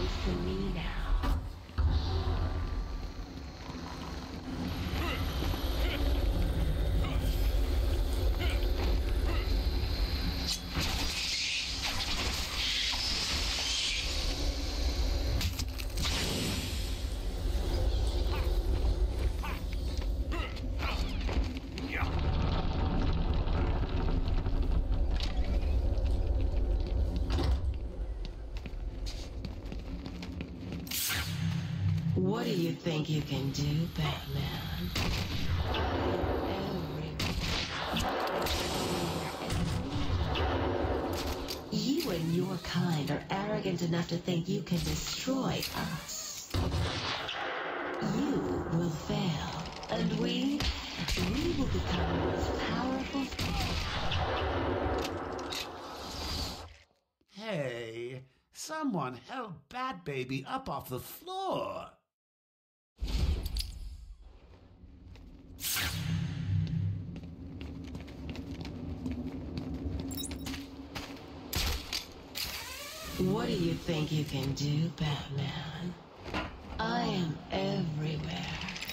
Island belongs to me now. What do you think you can do, Batman? You and your kind are arrogant enough to think you can destroy us. You will fail, and we, we will become the most powerful Hey, someone held Bat Baby up off the floor. What do you think you can do, Batman? I am everywhere.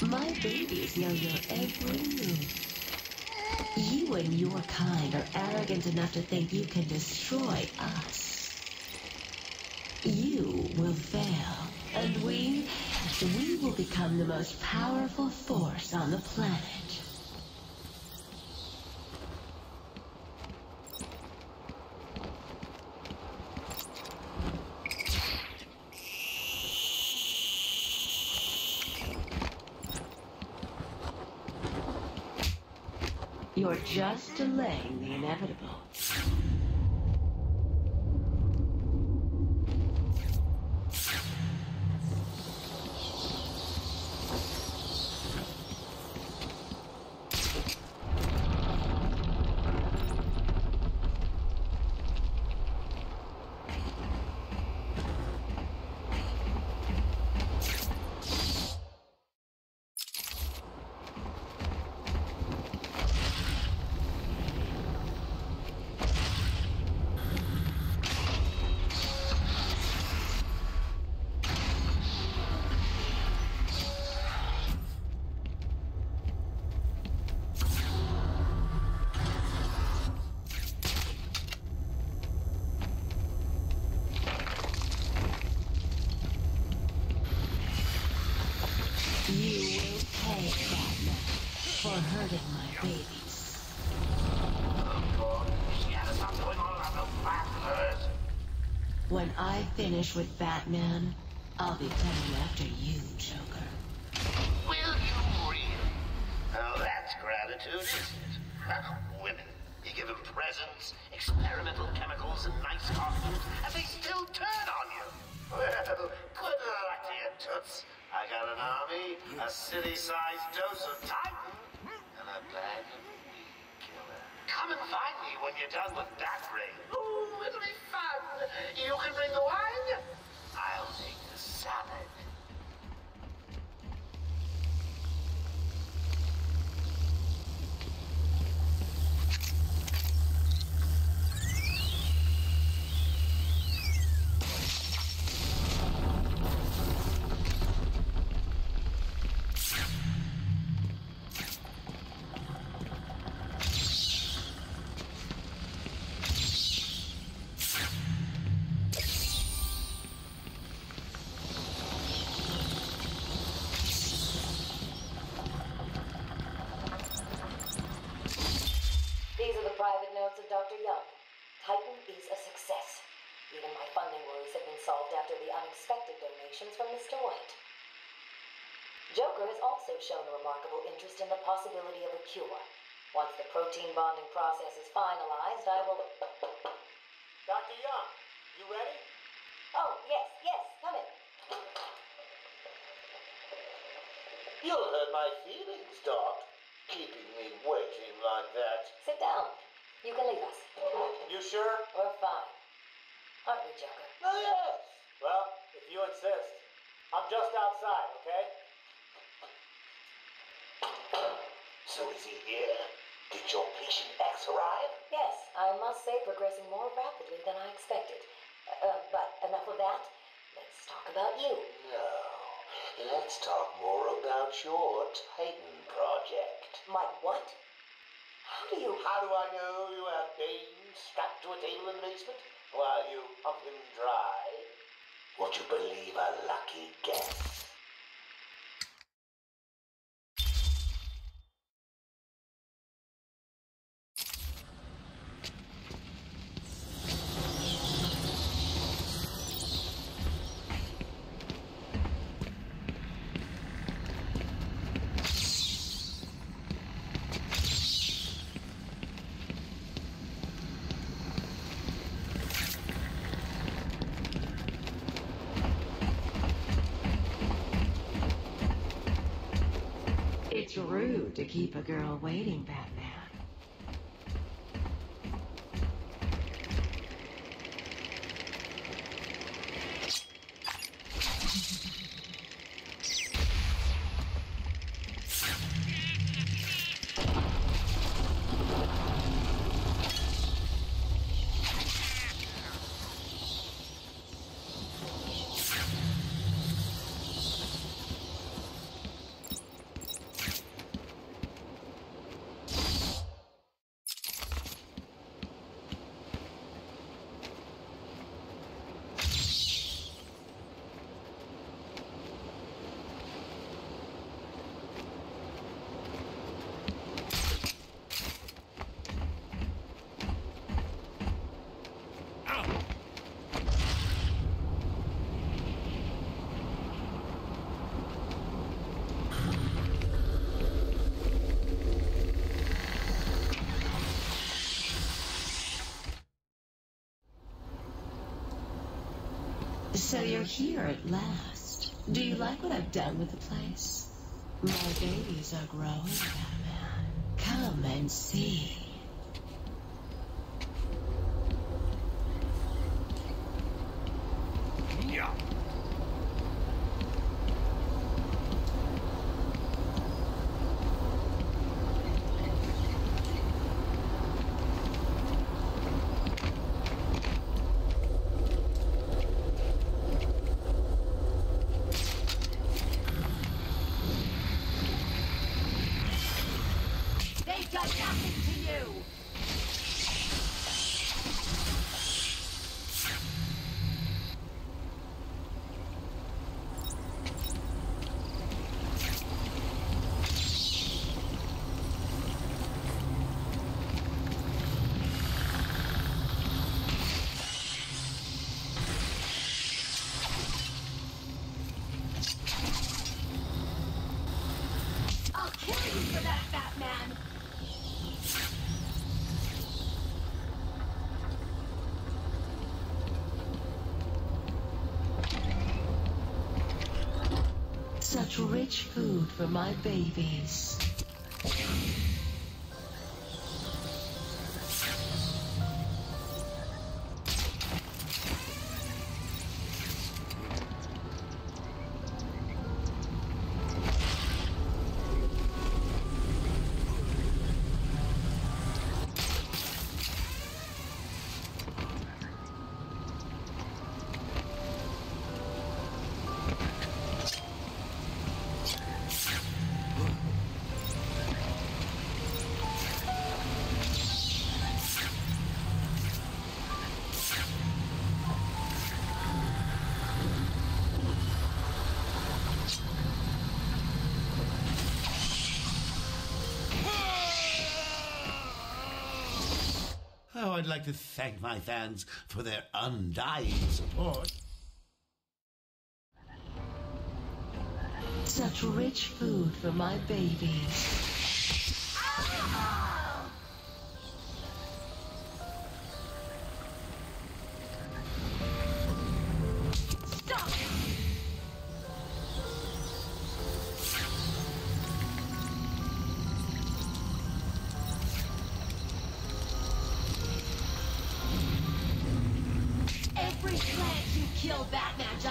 My babies know your every move. You and your kind are arrogant enough to think you can destroy us. You will fail, and we, we will become the most powerful force on the planet. You're just delaying the When I finish with Batman, I'll be coming after you, Joker. Will you really? Oh, that's gratitude, isn't it? Women. You give them presents, experimental chemicals, and nice costumes, and they still turn on you. Well, good luck to you, Toots. I got an army, a city-sized dose of Titan, and a bag of weed killer. Come and find me when you're done with that raid. Be fun. You can bring the wine. I'll make the salad. Also shown a remarkable interest in the possibility of a cure. Once the protein bonding process is finalized, I will. Dr. Young, you ready? Oh, yes, yes, come in. You'll hurt my feelings, Doc. Keeping me waiting like that. Sit down. You can leave us. You sure? We're fine. Aren't we, Joker? Oh, yes. Well, if you insist. I'm just outside, okay? So is he here? Did your patient X arrive? Yes, I must say progressing more rapidly than I expected. Uh, but enough of that. Let's talk about you. No. Let's talk more about your Titan project. My what? How do you... How do I know you have Bane strapped to a table in the basement while you pump him dry? Would you believe a lucky guess? Keep a girl waiting, Batman. So you're here at last. Do you like what I've done with the place? My babies are growing. Come and see. To you! I'll kill you for that, Batman! Such rich food for my babies. I'd like to thank my fans for their undying support. Such rich food for my babies.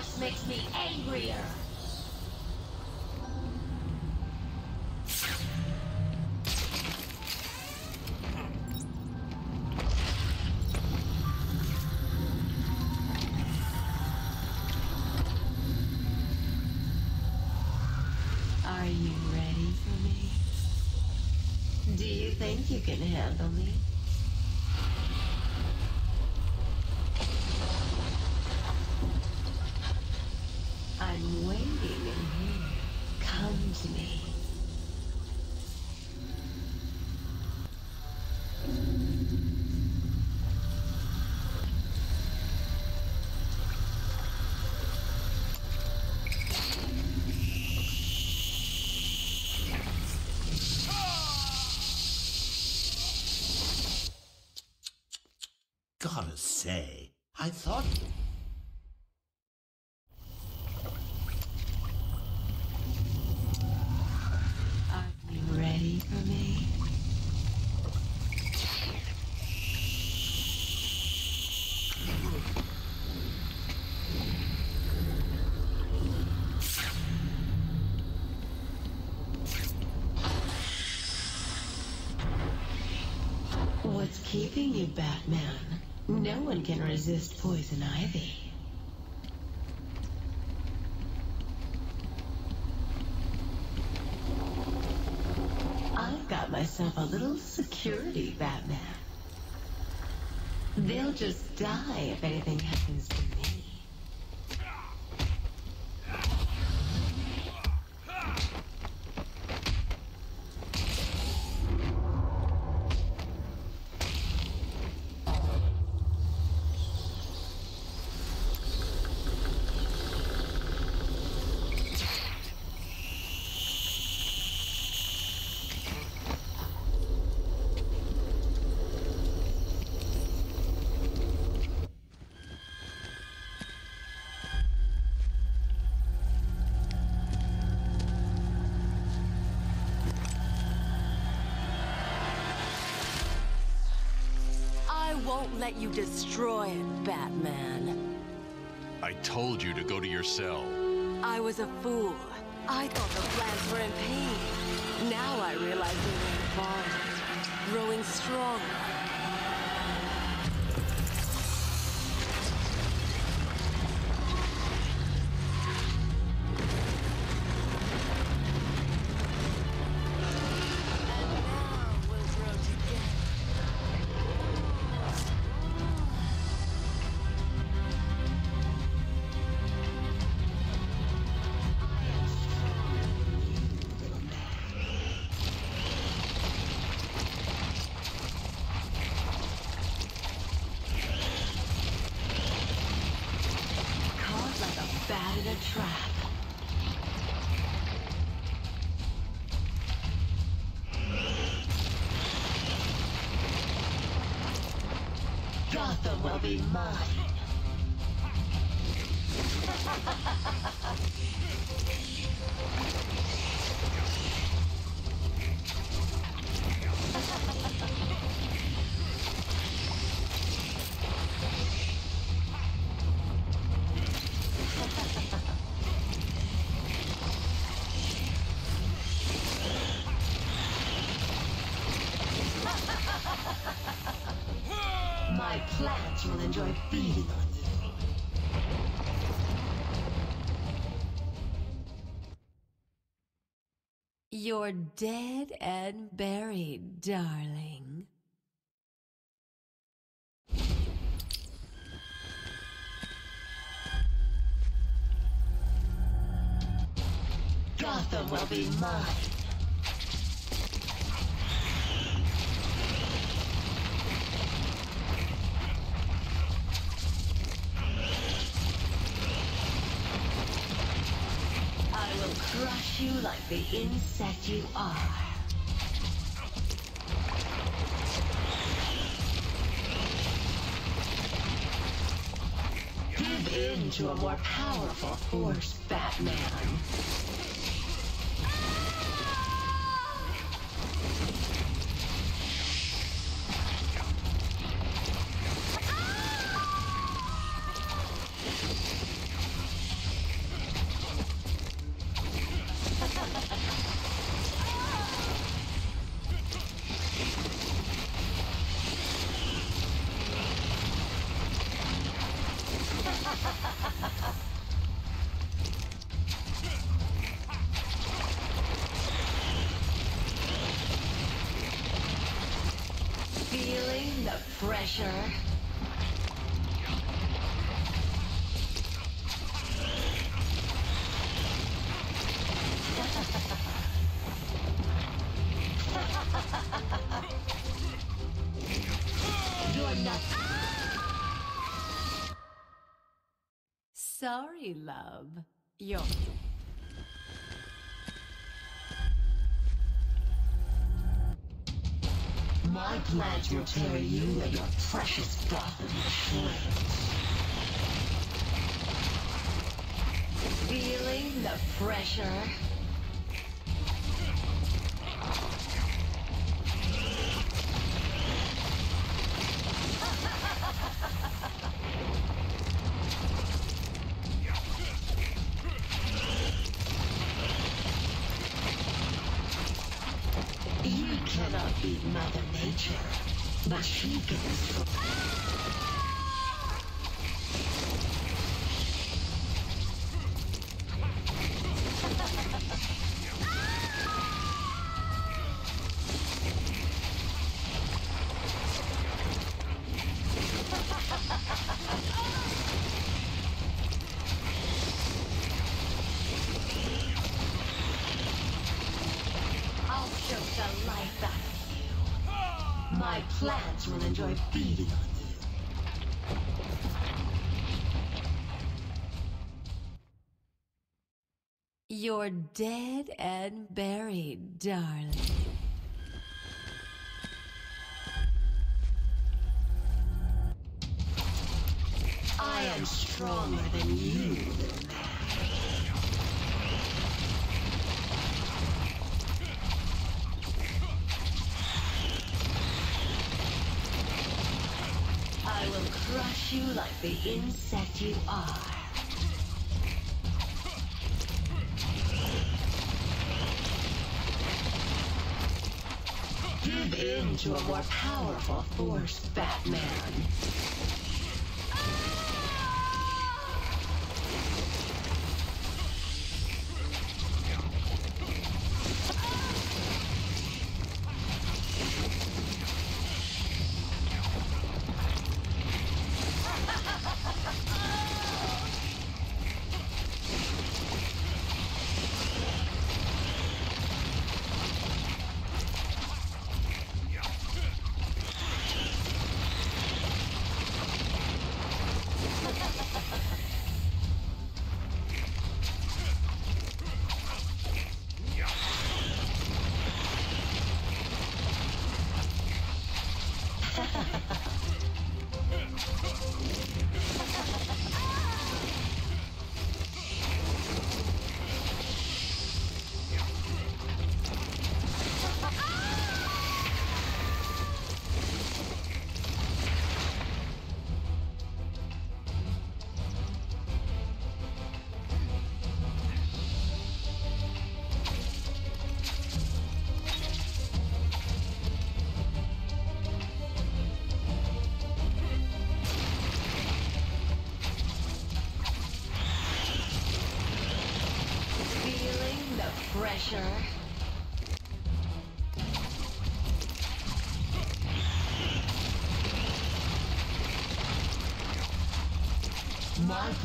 just makes me angrier. Are you ready for me? Do you think you can handle me? Gotta say, I thought. Are you ready for me? What's keeping you, Batman? No one can resist poison ivy. I've got myself a little security, Batman. They'll just die if anything happens to me. Let you destroy it, Batman. I told you to go to your cell. I was a fool. I thought the plants were in pain. Now I realize they were evolving, growing stronger. Gotham will be mine. You're dead and buried, darling. Gotham will be mine. I will crush you like the insect you are. Give in to a more powerful force, Batman. Sorry, love. You're. My plans will tear you and your precious Gotham to shreds. Feeling the pressure? Beat Mother Nature, but she can. I'll choke the life out. My plants will enjoy feeding on you. You're dead and buried, darling. I am stronger than you, little man. I will crush you like the insect you are. Give in to a more powerful force, Batman.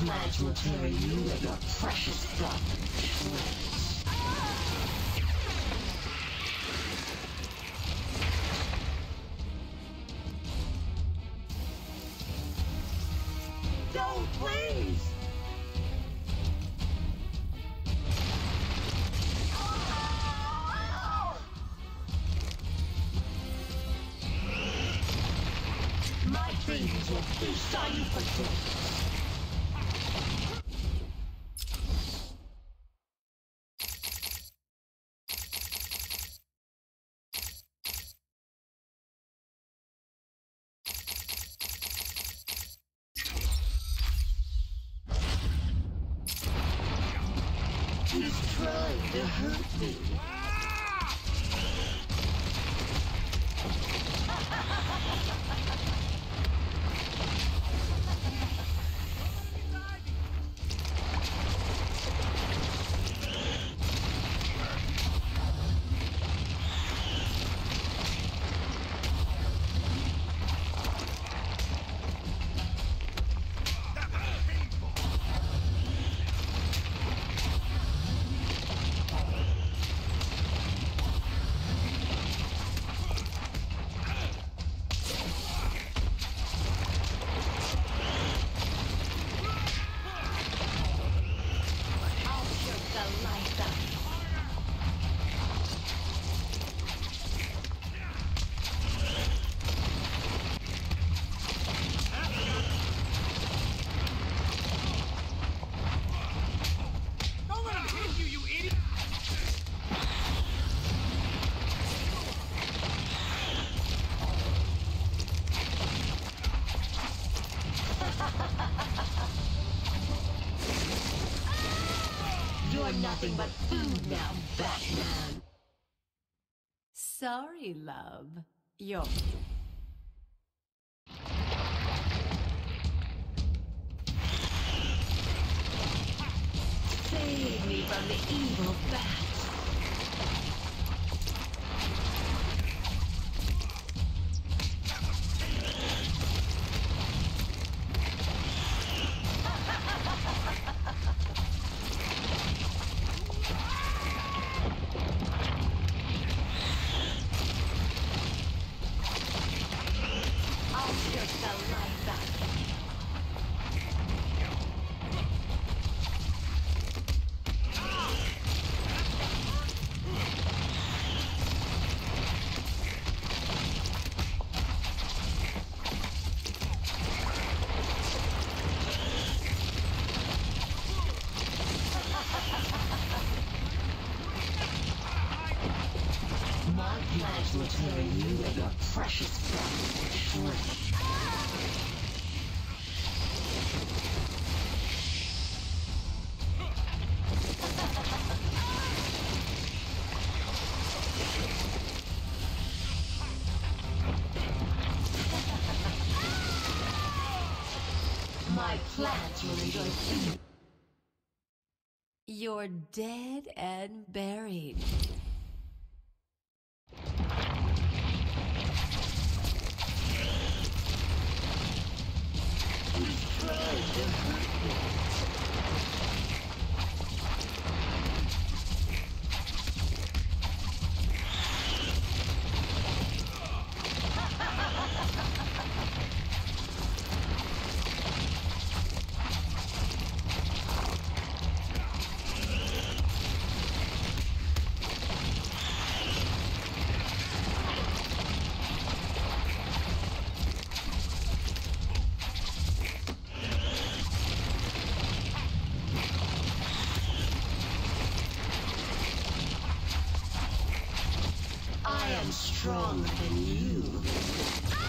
My will tear you and your precious shreds. Don't please! My fingers will feast on you for. Trying to hurt me. Nothing but food now, Batman. Sorry, love. You're Save me from the evil bat. Will enjoy you're dead and buried. I am stronger than you.